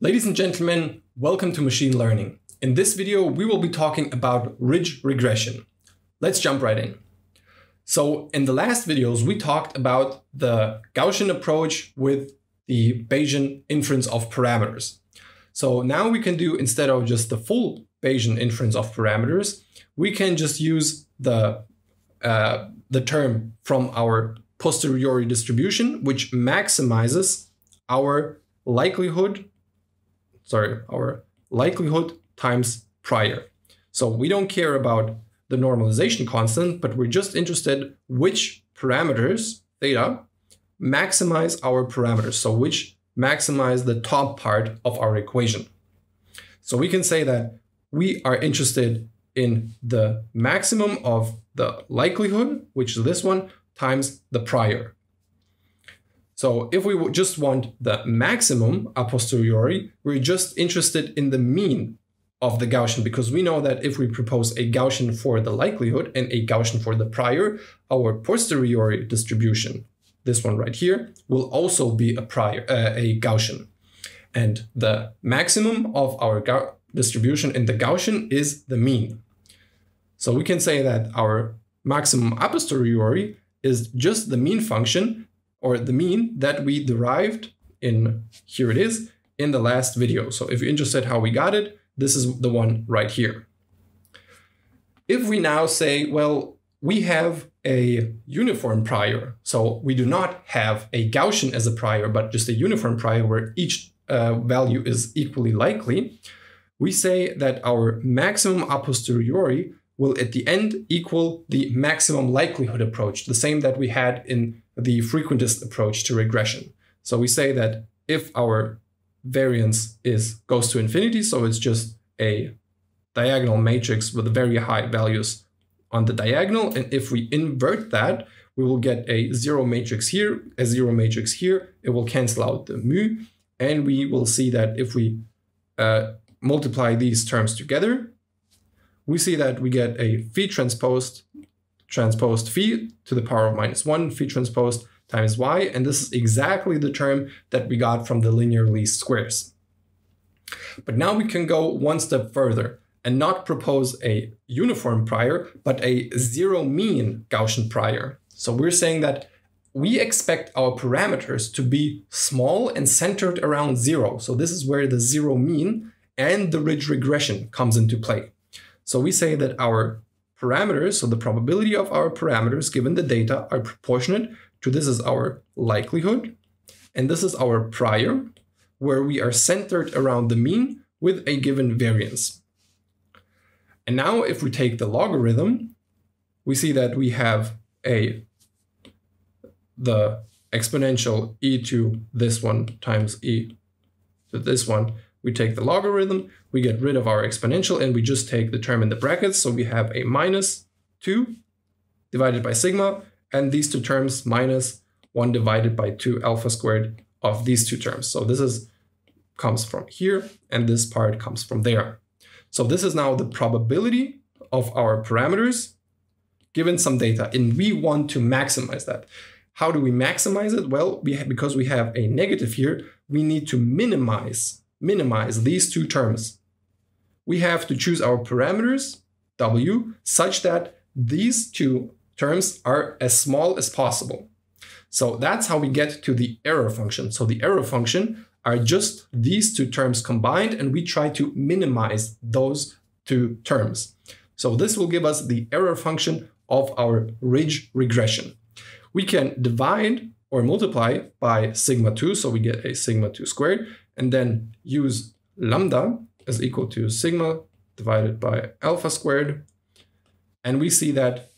Ladies and gentlemen, welcome to machine learning. In this video, we will be talking about ridge regression. Let's jump right in. So in the last videos, we talked about the Gaussian approach with the Bayesian inference of parameters. So now we can do, instead of just the full Bayesian inference of parameters, we can just use the, uh, the term from our posteriori distribution, which maximizes our likelihood, sorry, our likelihood times prior. So we don't care about the normalization constant, but we're just interested which parameters, theta, maximize our parameters. So which maximize the top part of our equation. So we can say that we are interested in the maximum of the likelihood, which is this one, times the prior. So if we just want the maximum a posteriori, we're just interested in the mean of the Gaussian because we know that if we propose a Gaussian for the likelihood and a Gaussian for the prior, our posteriori distribution, this one right here, will also be a prior uh, a Gaussian. And the maximum of our distribution in the Gaussian is the mean. So we can say that our maximum a posteriori is just the mean function or the mean that we derived in, here it is, in the last video. So if you're interested how we got it, this is the one right here. If we now say, well, we have a uniform prior, so we do not have a Gaussian as a prior, but just a uniform prior where each uh, value is equally likely, we say that our maximum a posteriori will at the end equal the maximum likelihood approach, the same that we had in the frequentist approach to regression. So we say that if our variance is goes to infinity, so it's just a diagonal matrix with very high values on the diagonal, and if we invert that, we will get a zero matrix here, a zero matrix here, it will cancel out the mu, and we will see that if we uh, multiply these terms together, we see that we get a phi transposed transposed phi to the power of minus 1 phi transposed times y, and this is exactly the term that we got from the linear least squares. But now we can go one step further and not propose a uniform prior, but a zero mean Gaussian prior. So we're saying that we expect our parameters to be small and centered around zero. So this is where the zero mean and the ridge regression comes into play. So we say that our parameters, so the probability of our parameters given the data are proportionate to this is our likelihood, and this is our prior, where we are centered around the mean with a given variance. And now if we take the logarithm, we see that we have a the exponential e to this one times e to this one we take the logarithm, we get rid of our exponential, and we just take the term in the brackets. So we have a minus 2 divided by sigma, and these two terms minus 1 divided by 2 alpha squared of these two terms. So this is comes from here, and this part comes from there. So this is now the probability of our parameters given some data, and we want to maximize that. How do we maximize it? Well, we because we have a negative here, we need to minimize minimize these two terms. We have to choose our parameters, w, such that these two terms are as small as possible. So that's how we get to the error function. So the error function are just these two terms combined, and we try to minimize those two terms. So this will give us the error function of our ridge regression. We can divide or multiply by sigma 2, so we get a sigma 2 squared, and then use lambda is equal to sigma divided by alpha squared. And we see that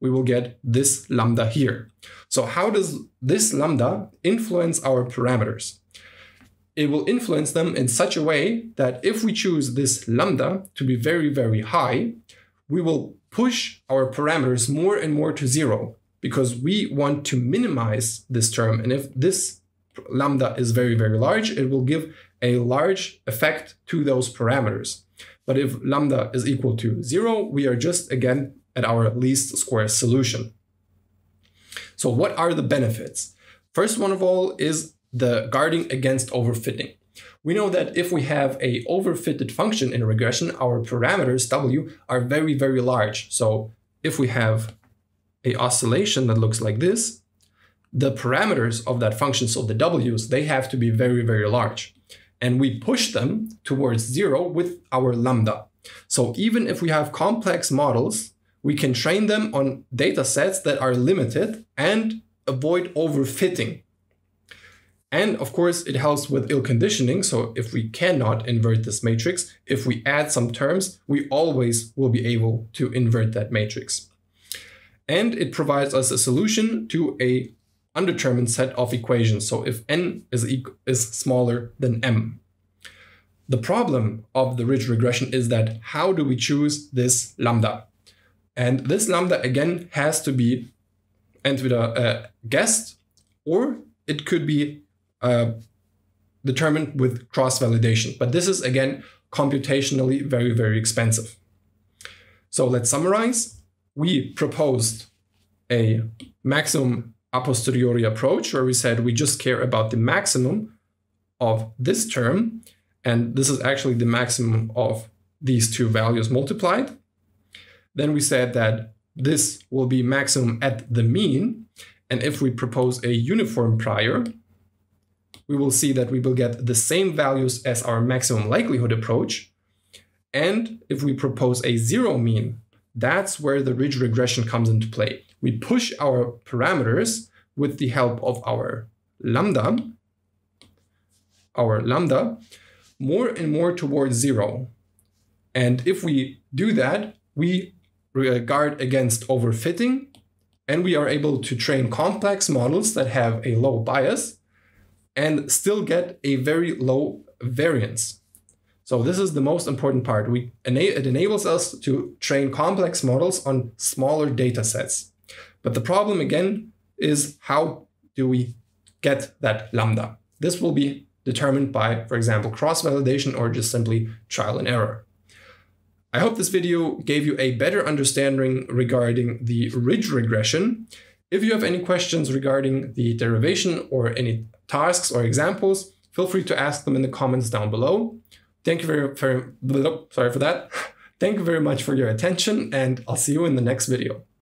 we will get this lambda here. So how does this lambda influence our parameters? It will influence them in such a way that if we choose this lambda to be very, very high, we will push our parameters more and more to zero because we want to minimize this term. And if this lambda is very, very large, it will give a large effect to those parameters. But if lambda is equal to zero, we are just again at our least square solution. So what are the benefits? First one of all is the guarding against overfitting. We know that if we have a overfitted function in a regression, our parameters w are very, very large. So if we have a oscillation that looks like this, the parameters of that function, so the w's, they have to be very, very large. And we push them towards zero with our lambda. So even if we have complex models, we can train them on data sets that are limited and avoid overfitting. And of course, it helps with ill conditioning. So if we cannot invert this matrix, if we add some terms, we always will be able to invert that matrix. And it provides us a solution to a undetermined set of equations. So if n is, is smaller than m. The problem of the ridge regression is that how do we choose this lambda? And this lambda again has to be entweder uh, guessed or it could be uh, determined with cross validation. But this is again computationally very, very expensive. So let's summarize. We proposed a maximum a posteriori approach where we said we just care about the maximum of this term. And this is actually the maximum of these two values multiplied. Then we said that this will be maximum at the mean. And if we propose a uniform prior, we will see that we will get the same values as our maximum likelihood approach. And if we propose a zero mean, that's where the ridge regression comes into play we push our parameters with the help of our lambda, our lambda, more and more towards zero. And if we do that, we guard against overfitting and we are able to train complex models that have a low bias and still get a very low variance. So this is the most important part. We it enables us to train complex models on smaller data sets. But the problem again is how do we get that lambda? This will be determined by, for example, cross-validation or just simply trial and error. I hope this video gave you a better understanding regarding the ridge regression. If you have any questions regarding the derivation or any tasks or examples, feel free to ask them in the comments down below. Thank you very, very sorry for that. Thank you very much for your attention and I'll see you in the next video.